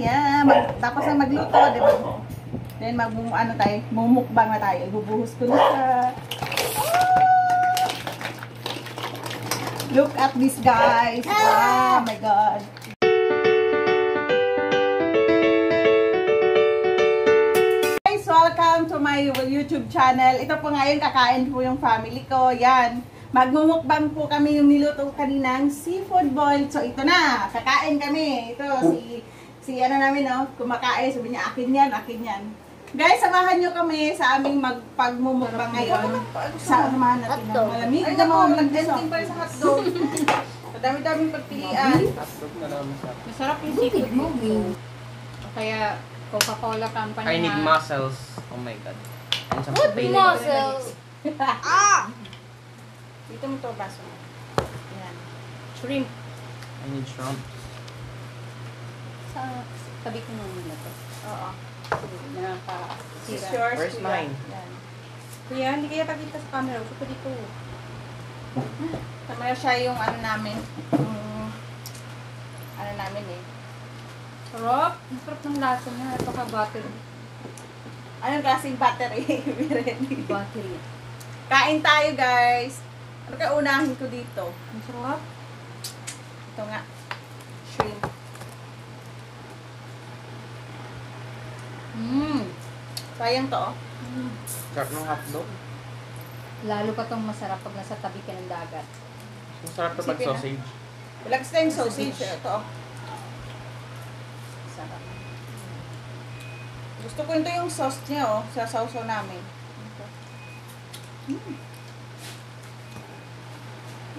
Yeah, mag, tapos na magluto, di ba? Then mag ano tayo, mumukbang na tayo. Ibubuhos ko na siya. Ah! Look at this guys. Oh my god. Guys, welcome to my YouTube channel. Ito po ngayon kakain po yung family ko. Yan. Magmumukbang po kami yung niluto kaninang seafood boil. So ito na, kakain kami. Ito si si ano namin no, kumakain, sabi niya akin yan, akin yan. Guys, samahan nyo kami sa aming magpagmumukbang ngayon. Sa samahan natin ng malamig. Ay, na naku, mga mag-testing pa rin sa hotdog. Madami-daming pagpilian. Naman Masarap yung seafood dito. O kaya Coca-Cola company I need muscles. Oh my god. What muscles? Ah! Dito mo to baso. Yan. Shrimp. I need shrimp. Sa tabi ko nung nila to. Oo. Nakakasira. yours. Where's kuya. mine? Yan. Kuya, hindi kaya pakita sa camera. Gusto ko dito. Kamaya siya yung ano namin. Yung, ano namin eh. Sarap. Ang sarap ng lasa niya. Napaka-butter. Anong klaseng battery? Ready. Battery. Kain tayo guys. Ano ka unahin ko dito? Ang sarap. Ito nga. Shrimp. Mmm. Sayang to oh. Sarap ng hotdog. Lalo pa tong masarap pag nasa tabi ka ng dagat. Masarap to pag Isipin na. sausage. Relax na yung sausage. Ito oh. Sarap. Gusto ko ito yung sauce niya oh. Sa sausaw namin. Ito. Mm.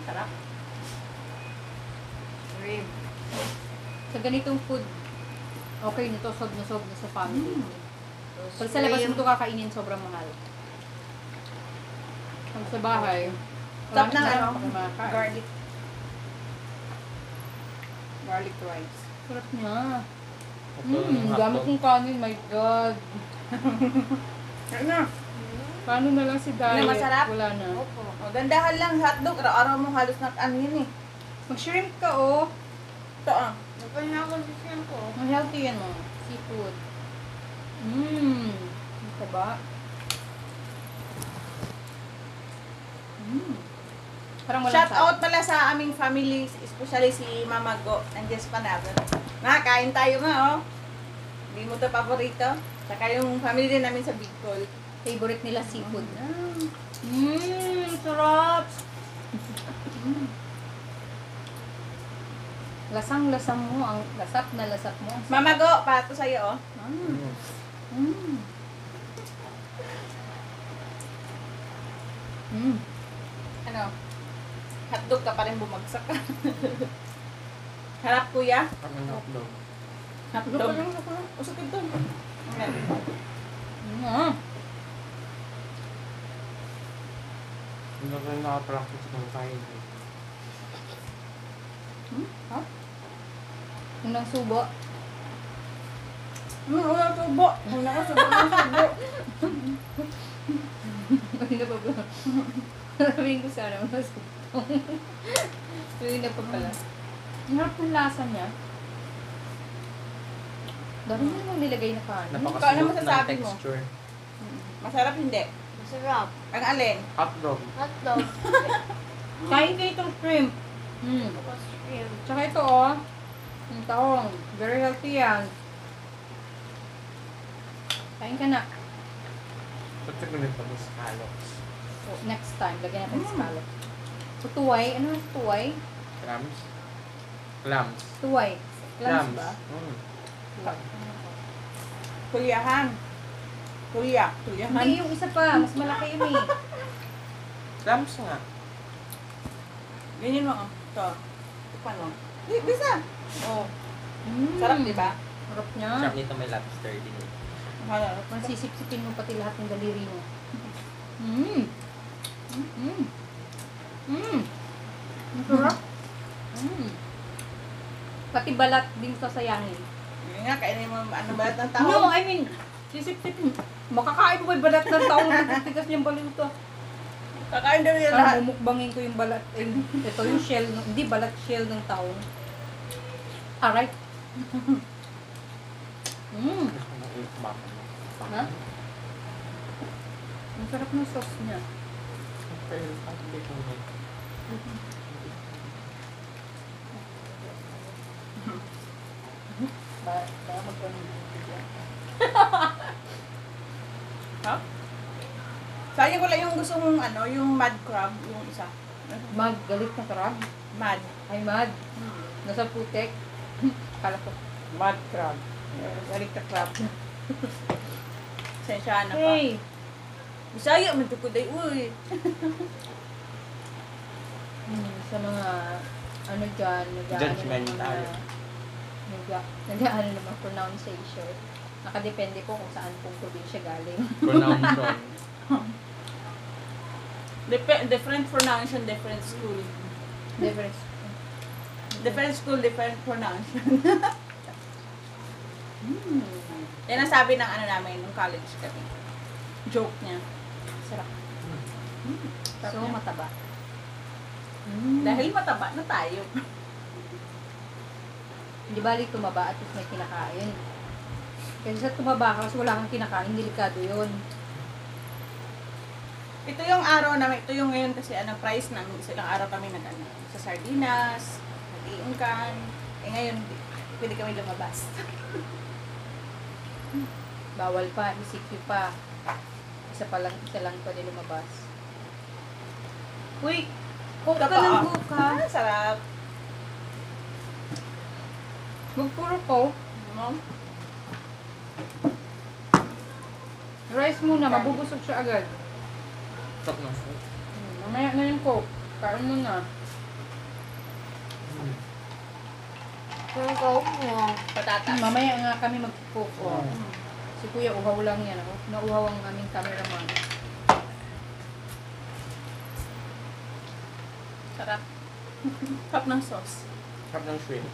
Sarap. Shrimp. Sa ganitong food, okay nito. Sob na sob na sa family. Pag sa labas mo ito kakainin, sobrang mahal. Pag sa bahay, Top ng na ano, garlic. Garlic rice. Sarap niya. Mmm, yung dami kong kanin, my God. Ano? Paano na lang si diet? Ano, masarap? Wala na. Opo. Oh, dandahan lang hotdog. Araw-araw mo halos na ano yun eh. Mag-shrimp ka, oh. Ito ah. Napanya ako sa siyang ko. Ang healthy yan, oh. Seafood. Mmm. Ang taba. Mmm. Parang walang Shout out pala sa aming family, especially si Mama Go. Nandiyan sa Panagon. Na, kain tayo nga oh. Hindi mo to paborito. Saka yung family din namin sa Bicol. Favorite nila seafood. Mmm, sarap. Mm. Lasang-lasang mo, ang lasap na lasap mo. Mama Go, pato sa'yo oh. Mm. Mm. Mm. Ano? Hotdog ka pa rin bumagsak. Harap kuya. Sarap ng hotdog. Hotdog. Usok ito. Ayan. Mm. Hindi ko rin nakapractice ng kain. Yung nang subo. Wala tubo. Wala ka subo ng subo. Hindi na pa ba? Sabihin ko sana mas Hindi na pa pala. Ang harap ng lasa niya. Dami na nang nilagay na kanin. Ano Napaka-smooth ng masasabi mo? texture. Masarap hindi. Masarap. Ang alin? Hotdog. Hotdog. Kain kayo itong shrimp. Mm. Tapos shrimp. Tsaka ito oh. Yung taong. Very healthy yan. Kain ka na. Pati ko nito ng scallops. So, next time, lagyan natin scallop. So, tuway. Ano yung tuway? Clams. Clams. Tuway. Clams ba? Mm. Kulyahan. Kulya. Kulyahan. Hindi, yung isa pa. Mas malaki yun eh. Clams nga. Ganyan mo. oh. Ito. Ito pa no. Di, bisa. Oh. Mm. Sarap, di ba? Sarap niya. Sarap nito may lobster din. Masarap. Masisipsipin mo pati lahat ng daliri mo. Mmm. Mmm. Mmm. Ang sarap. Mmm. Pati balat din sasayangin. Yun nga, kainin mo ano balat ng tao. No, I mean, sisipsipin. Makakain mo ba yung balat ng tao tigas niyang balito? Kakain daw nila lahat. Parang mumukbangin ko yung balat. Eh, ito yung shell. Hindi balat shell ng tao. Alright. Mm. Baka. Ha? Ang sarap ng sauce niya. Pero, ang dito mo. Ba, ba magkaroon ng bibigyan. Ha? Sayang ko lang yung gusto mong ano, yung mud crab, yung isa. Mag, galit na crab. Mud. Ay, mad. Nasa putek. Kala ko, mad crab. Galit na crab. Sensya na pa. Hey! Bisaya, man ko day, uy. Hmm, sa mga, ano dyan, Judgmental. nag-ano naman pronunciation. Nakadepende po kung saan pong probinsya galing. Pronunciation. Dep- different pronunciation, different school. Difference. Different school, different pronunciation. Hmm. Yan ang sabi ng ano namin, nung college kami. Joke niya. Sarap. Sarap So, niya. mataba. Dahil mataba na tayo. Hindi balik tumaba at may kinakain. Kasi sa tumaba ka, kasi wala kang kinakain, delikado yun. Ito yung araw namin, ito yung ngayon kasi ano, price namin. Lang araw kami nag ano, sa sardinas, nag-iingkan. Eh ngayon, pwede kami lumabas. Bawal pa, ECQ pa. Isa pa lang, isa lang pwede lumabas. Uy! Coke ka Tapa. ng buka. Ah, sarap. Huwag puro coke. No? Rice muna, mabubusog siya agad. Stop na siya. Hmm, mamaya na yung coke. Kain mo na. Yung coke mo. Patatas. Mamaya nga kami mag-coke. Oh. Mm. Si Kuya uhaw lang yan. Oh. Nauhaw ang aming cameraman. Sarap. Cup ng sauce. Sarap ng shrimp.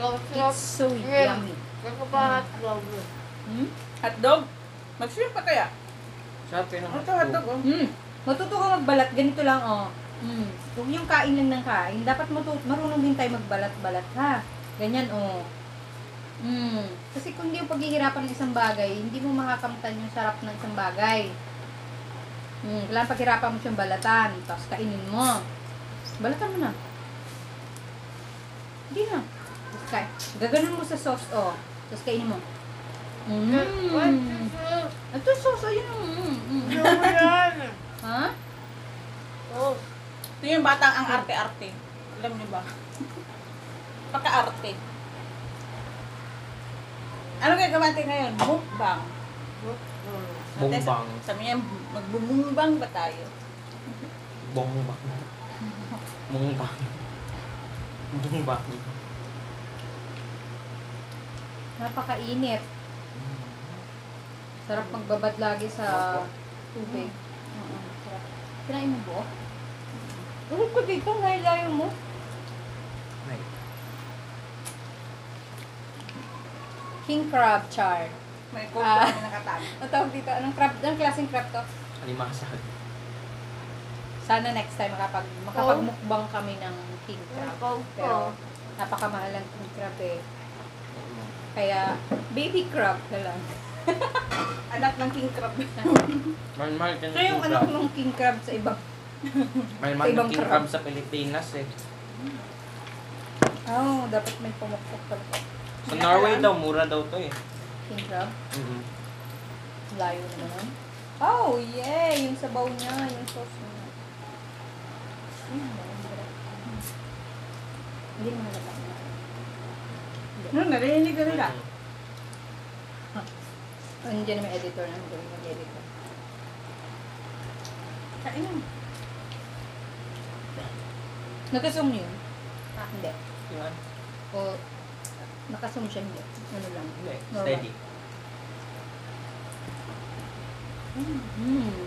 Yung It's so yummy. Yung pa hotdog. Hmm? Hotdog? Mag-shrimp pa kaya? Sarap yun ang Ito hotdog oh. Matuto ka magbalat. Ganito lang, oh. Hmm. Kung yung kain lang ng kain, dapat matuto, marunong din tayo magbalat-balat, ha? Ganyan, oh. Hmm. Kasi kung hindi yung paghihirapan ng isang bagay, hindi mo makakamtan yung sarap ng isang bagay. Hmm. Kailangan paghirapan mo siyang balatan, tapos kainin mo. Balatan mo na. Hindi na. Tapos kain. Gaganon mo sa sauce, oh. Tapos kainin mo. Mm. Ito sauce, ayun. Mm. Mm. Ha? Oh. Ito yung batang ang arte-arte. Alam niyo ba? Pagka-arte. Ano gagawin natin ngayon? Mukbang. Bongbang. Sabi niya, magbumumbang ba tayo? Bongbang. Bongbang. Bongbang. Napakainit. Sarap magbabad lagi sa tubig. Oo, Kinain mo ba? Ulit ko dito, layo mo. Ay. King crab char. May coke Ah. pa kami nakatabi. Ang tawag dito, anong crab? Anong klaseng crab to? Alimasag. Sana next time makapag, makapagmukbang kami ng king crab. Coke Pero ko. napakamahal ang king crab eh. Kaya baby crab na lang. Anak ng king crab. Mahal-mahal ka So yung anak ng king crab sa ibang Mahal-mahal ibang ng king crab. crab sa Pilipinas eh. Oh, dapat may pumukpok pa rin. Sa Norway daw, mura daw to eh. King crab? Mhm. Layo na naman. Oh, yeah! Yung sabaw niya, yung sauce niya. Mm, ang sarap. Hindi mo nalata. No, narinig ka nila. Oh, hindi na may editor na. Hindi may editor. Kain mo. Nag-zoom niyo yun? Ah, hindi. Yan. O, nakasum siya, hindi. Ano lang. Hindi, Normal. steady. Mm.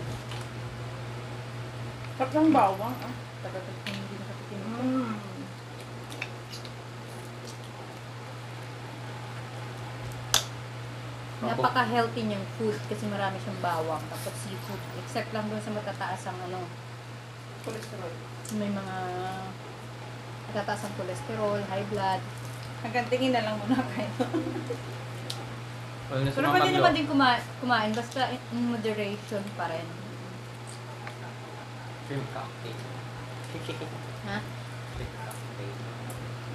Sarap ng bawang. Ah. Ko hindi nakatikim. Mm. Napaka-healthy niyang food kasi marami siyang bawang. Tapos seafood. Except lang doon sa matataas ang ano, Cholesterol. may mga matataas ang cholesterol, high blood. Hanggang tingin na lang muna kayo. Sa Pero pwede naman din kumain, kumain basta in moderation pa rin. Shrimp cocktail. Ha? Shrimp cocktail.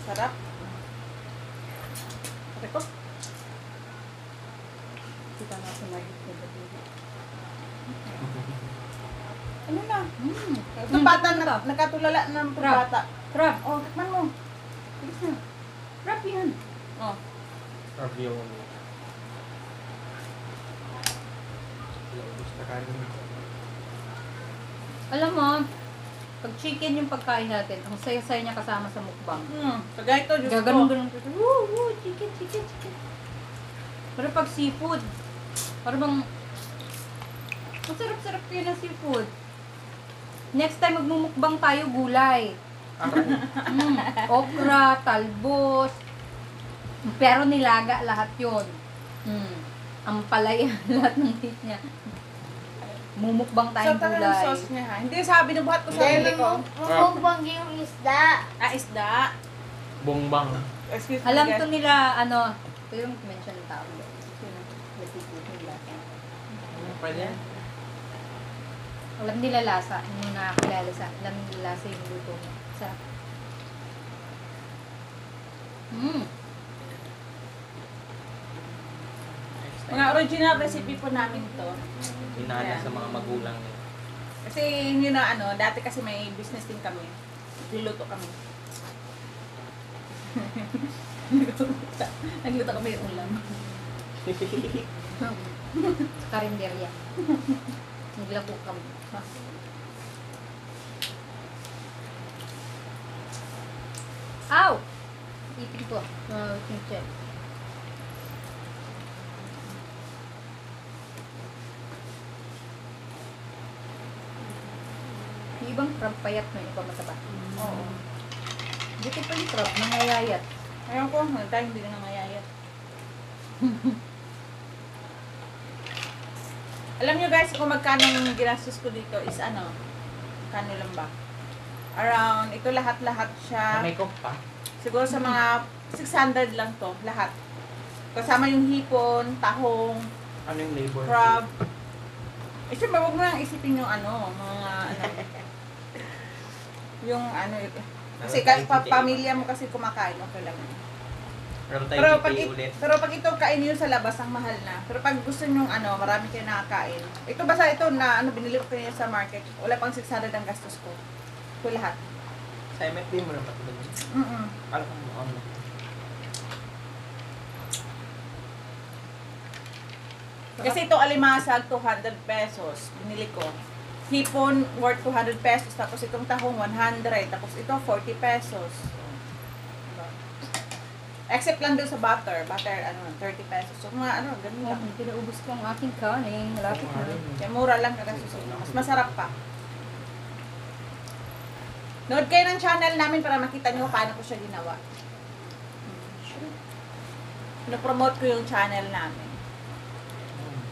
Sarap. Sabi ko, Kita nga sa Margit ko dati. ano na? Mm. Ito bata na, nakatulala ng Crab. bata. Crab. Oh, tikman mo. Bilis na. Crab yan. Oh. Na kanin. Alam mo, pag chicken yung pagkain natin, ang saya-saya niya kasama sa mukbang. Hmm. Kagaya ito, Diyos ko. Gaganon ganon ko. Woo, woo, chicken, chicken, chicken. Pero pag seafood, parang bang, ang sarap-sarap kayo ng seafood. Next time magmumukbang tayo, gulay. Mm, okra, talbos, pero nilaga lahat yon. Mm, ang palaya, lahat ng hit niya. Mumukbang So, tayong talagang gulay. sauce niya ha. Hindi, sabi ng buhat ko sa hili ko. mamukbang yung isda. Ah, isda. Bongbang. Excuse me. Alam to nila, ano, ito yung mention ng tao. Yun ang nasipot nila. Pwede. Alam nila lasa, yung nakakilala sa, alam nila lasa yung luto mo. Sa, mm. Next Mga original recipe po namin to. Hinana Ayan. sa mga magulang niya. Kasi yun na ano, dati kasi may business din kami. Nagluto kami. Nagluto kami yung ulam. karinderya. Naglako kami. Ow! Ipin ko. Uh, check. Yung ibang crab payat na yung iba mataba. Oo. Buti pa yung crab, nangayayat. Ayaw ko, hanggang tayo hindi na nangayayat. Alam nyo guys, kung magkano yung ginastos ko dito is ano, kano lang ba? Around, ito lahat-lahat siya. May cook pa. Siguro sa mga 600 lang to, lahat. Kasama yung hipon, tahong, Ano yung labor? crab. Eh, syempre, huwag mo lang isipin yung ano, mga ano. yung ano, kasi ka, pa, pamilya mo kasi kumakain, okay lang. Pero tayo Pero pag, pag it- ulit. pero pag ito kain nyo sa labas, ang mahal na. Pero pag gusto nyo ano, marami kayo nakakain. Ito basta ito na ano, binili ko kanina sa market. Wala pang 600 ang gastos ko. Ito lahat. Sa MFD mo na patulog. Mm Alam mo ano. Kasi ito alimasag, 200 pesos. Binili ko. Hipon, worth 200 pesos. Tapos itong tahong, 100. Tapos ito, 40 pesos. Except lang doon sa butter. Butter, ano, 30 pesos. So, mga ano, ganun Oh, lang. pinaubos ko ang aking kanin. Malapit na. Kaya mura lang kagastusin. Mas masarap pa. Nood kayo ng channel namin para makita nyo paano ko siya ginawa. Pinopromote ko yung channel namin.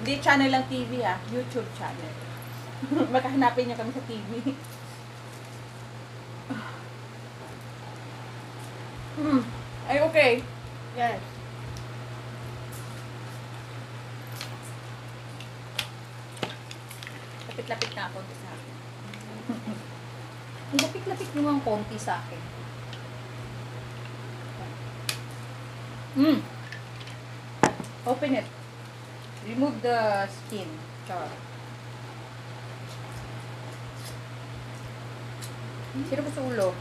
Hindi channel lang TV ha, YouTube channel. Makahanapin nyo kami sa TV. hmm. Ay, okay. Yes. Lapit-lapit na ako sa akin. Lapit-lapit mo ang konti sa akin. Mm. Open it. Remove the skin. Char. Sino gusto ulo?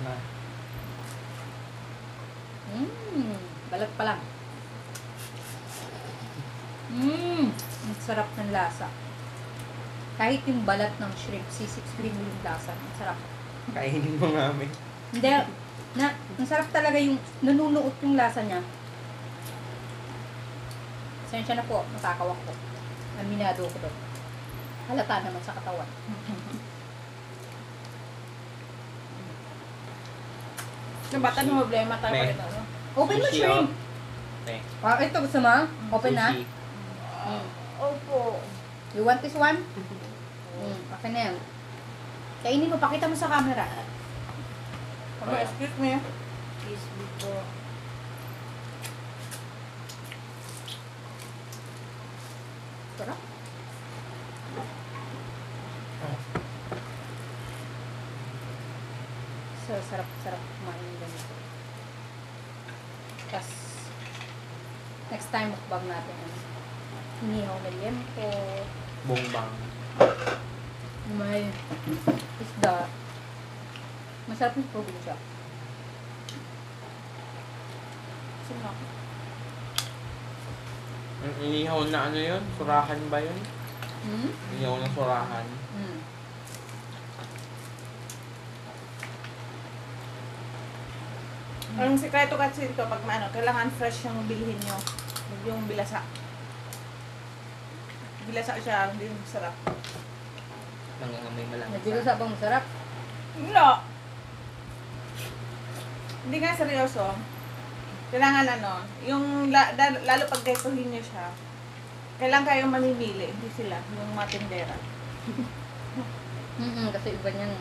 Na. Mmm. Balat pa lang. Mmm. Ang sarap ng lasa. Kahit yung balat ng shrimp, sisip-spring mo yung lasa. Ang sarap. Kainin mo nga amin. Hindi. Na, ang sarap talaga yung nanunuot yung lasa niya. Sensya na po, nakakawak ko. Aminado ko doon. Halata naman sa katawan. Yung bata na problema tayo pa rin. Open mo Sushi, shrimp. oh. Okay. Ah, ito gusto mo? Open na? Sushi. Mm. Opo. You want this one? Mm, okay na yan. Kainin mo, pakita mo sa camera. Ano, excuse me. Excuse me po. Sarap-sarap kumain ng ganito. Tapos, next time mukbang natin. ano, Inihaw na liempo. Bongbang. May isda. Masarap yung probinsya. Sino? Ang inihaw na ano yun? Surahan ba yun? Hmm? Inihaw na surahan. Hmm. Ang sikreto kasi ito, pag ano, kailangan fresh yung bilhin nyo. Yung bilasa. Bilasa siya, hindi sarap. Nangangamay malang. Medyo sa bang masarap. No! Hindi nga seryoso. Kailangan ano, yung la, da- lalo pag detuhin nyo siya, kailangan kayong mamimili, hindi sila, yung mga tindera. Mm kasi iba niyan.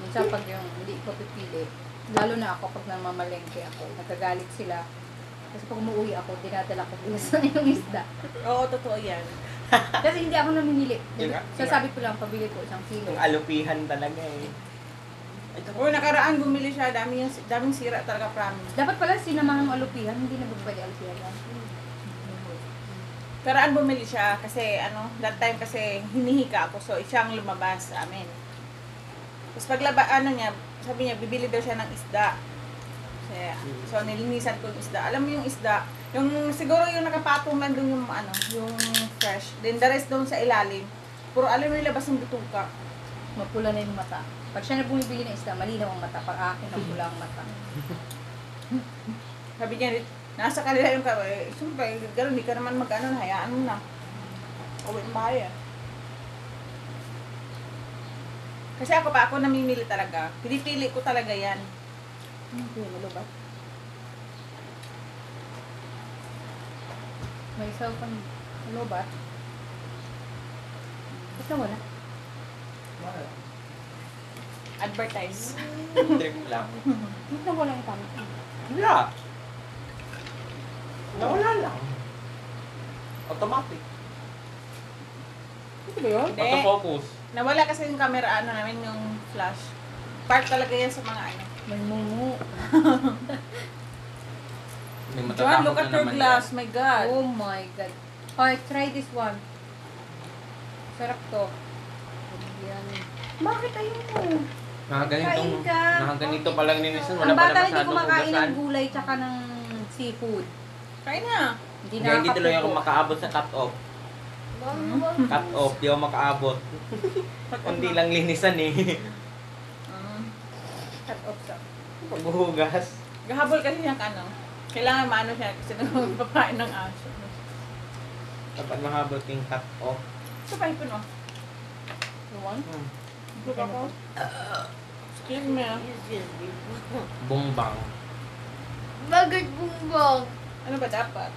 Minsan pag yung hindi ko pipili, lalo na ako pag namamalengke ako, nagagalit sila. Kasi pag umuwi ako, dinadala ko na yung isda. Oo, totoo yan. Kasi hindi ako namimili. Yun nga, Sasabi ko lang, pabili ko isang kilo. Yung alupihan talaga eh. O nakaraan bumili siya, dami yung, daming sira talaga promise. Dapat pala sinamahan ng alupihan, hindi na bagbay alupihan lang. Karaan bumili siya kasi ano, that time kasi hinihika ako so siyang lumabas sa amin. Tapos paglaba, ano niya, sabi niya, bibili daw siya ng isda. Kaya, so nilinisan ko yung isda. Alam mo yung isda, yung siguro yung nakapatong lang doon yung ano, yung fresh. Then the rest doon sa ilalim. Puro alam mo yung labas ng bituka. Mapula na yung mata. Pag siya na bumibili ng isda, malinaw ang mata. Pag akin, mapula ang mata. Sabi niya, nasa kanila yung karo. Eh, siyempre, gano'n, hindi ka naman mag-ano, hayaan mo na. Uwi mo bahay eh. Kasi ako pa, ako namimili talaga. Pinipili ko talaga yan. Hindi, malubat. May isaw pang malubat. Basta wala. Advertise. Trip lang. Basta wala yung tama. Wala. Nawala lang. Automatic. Ito ba yun? Hindi. Autofocus. Nawala kasi yung camera, ano namin, yung flash. Part talaga yan sa mga ano. May mumu. May John, look na at your glass. yan. My God. Oh my God. Okay, try this one. Sarap to. Yan. Bakit ayun mo? Nakaganitong, Kain ka. nakaganito pa lang ni Nisan. Wala Ang pa bata na hindi masyadong kumakain ng gulay tsaka ng seafood. Kain na. Hindi Kaya hindi tuloy ako nakakapupo. makaabot sa cut-off. Cut-off, di ako makaabot. Kundi lang linisan eh. Mm. Cut off sa. Paghuhugas. Gahabol kasi yung ano. Kailangan maano siya kasi nagpapain ng aso. Dapat mahabot yung cut-off. Ito pa ipon oh. You want? Hmm. Look ako. Excuse me. ah. Bumbang. Bakit bumbang? Ano ba dapat?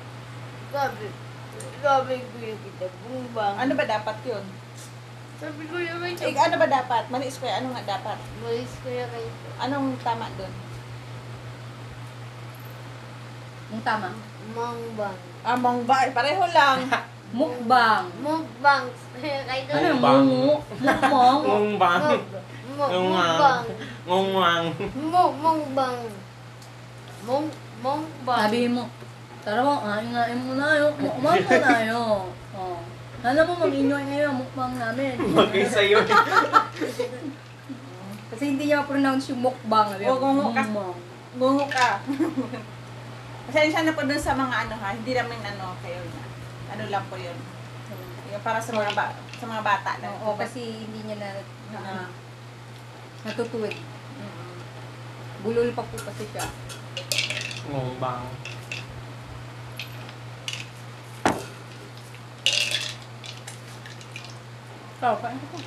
Sabi, sabi ko yung kita, bumbang. Ano ba dapat yun? Sabi ko yung Eh, kita, ano ba dapat? Mali square. Ano nga dapat? malis ko yung kita. Anong tama doon? Yung tama. Mangbang. Ah, mongba. Pareho lang. Mukbang. Mukbang. Kayo Ano yung Mukbang. mumu? Mukbang. Bumbang. Mukbang. Ngungwang. Muk, mukbang. Muk, mukbang. Sabi mo, tara mo, aingay mo na yun. Mukbang mo na yun. Oh. Alam mo, mag-enjoy ngayon mukbang namin. Bagay sa'yo. Kasi hindi niya ma-pronounce yung mukbang. Sabi Oo, ka. mukbang. Bungo ka. Pasensya na po doon sa mga ano ha. Hindi namin ano kayo na. Ano lang po yun. Yung para sa mga, ba- sa mga bata lang. Oo, kasi hindi niya na, na Ah. natutuwid. Mm. Bulol pa po kasi siya. Ngumbang. Ikaw, kain ka po.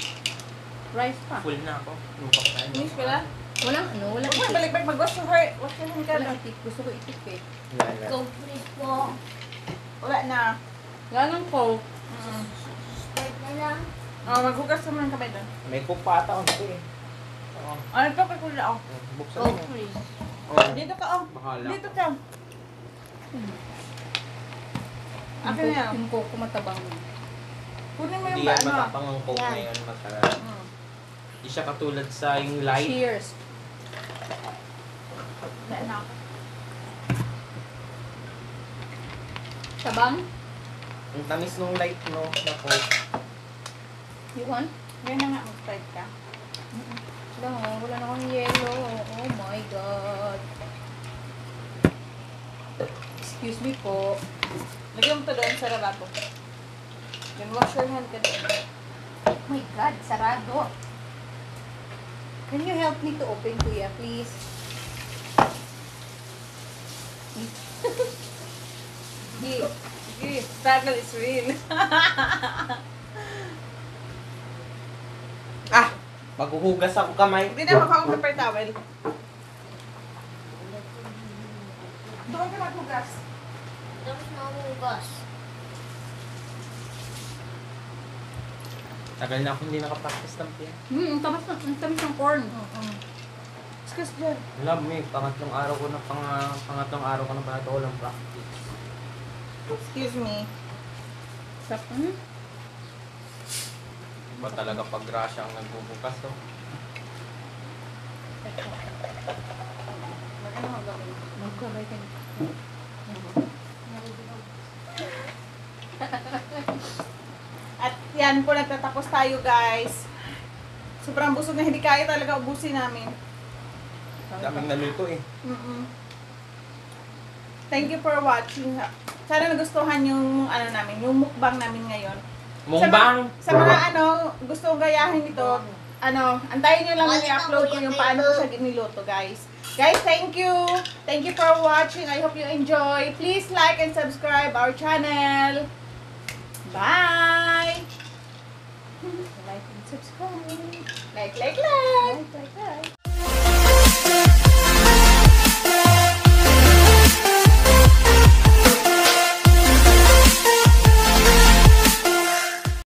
Rice pa. Full na ako. Lupak tayo. Finish ka na? Walang ano, walang Huwag mo itik. balik-balik mag-wash your hair. Wash your hand ka na. Walang itik. Gusto ko itik eh. Wala. Go please po. Wala na. Ganang ko. Mm. Start na lang. Oh, maghugas ka muna ng kamay doon. May kupata ako nito eh. Oo. Oh, ito kay Kuya oh. Buksan Go mo. Oo. Dito ka oh. Bahala. Dito ka. Akin na yan. Yung coco matabang. Kunin mo yung Hindi ba yan ano. matapang ang coke Yan. na yun. Masarap. Mm. Hindi siya katulad sa yung light. Cheers. Sabang? Ang tamis nung light, no? You want? Yan na nga, mag-try ka. Wala nga, wala na akong yellow. Oh my God. Excuse me po. Lagyan mo to doon sa lababo. Then wash your hand ka doon. Oh my God, sarado. Can you help me to open, kuya, please? Sige. Sige. Struggle is real. Ah! Maghuhugas ako kamay. Hindi na ako paper towel. Doon ka maghugas. Tapos na ako hugas. Tagal na ako hindi nakapractice ng piano. Hmm, ang tamis ng, ang tamis ng corn. Excuse dyan. Love me, pangatlong araw ko na pang, pangatlong araw ko na pala ito walang practice. Excuse me. Sarap. Hmm? Iba talaga pag grasya ang nagbubukas to. Magkabay ka na. At yan po, nagtatapos tayo guys. Sobrang busog na hindi kaya talaga ubusin namin. Daming naluto eh. Mm-mm. Thank you for watching. Sana nagustuhan yung ano namin, yung mukbang namin ngayon. Mukbang! Sa, mga ano, gusto gayahin ito, ano, antayin nyo lang i-upload ko yung paano ko siya niluto, guys. Guys, thank you! Thank you for watching. I hope you enjoy. Please like and subscribe our channel. Bye! Like and subscribe. Like, like, like! Like, like, like.